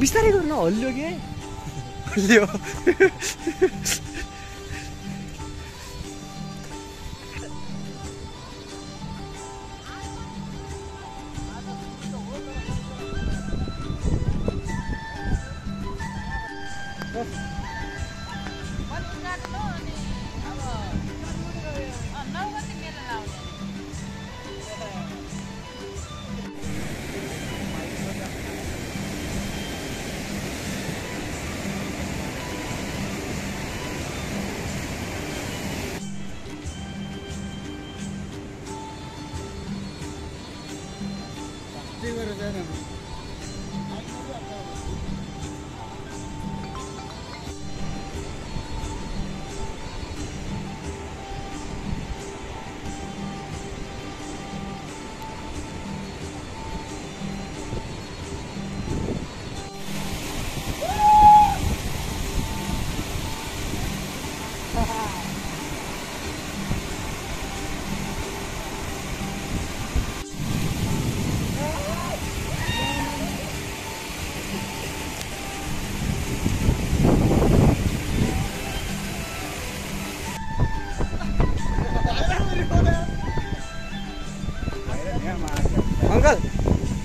बिस्तारै गर्नु हल्लियो के हल्लियो ورزانا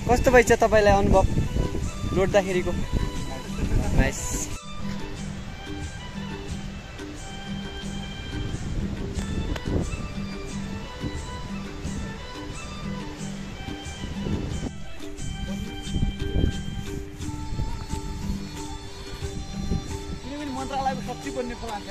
कस्तो भइछ तपाईँलाई अनुभव लोड्दाखेरिको? नाइस मन्त्रालयको शक्ति बन्ने प्लान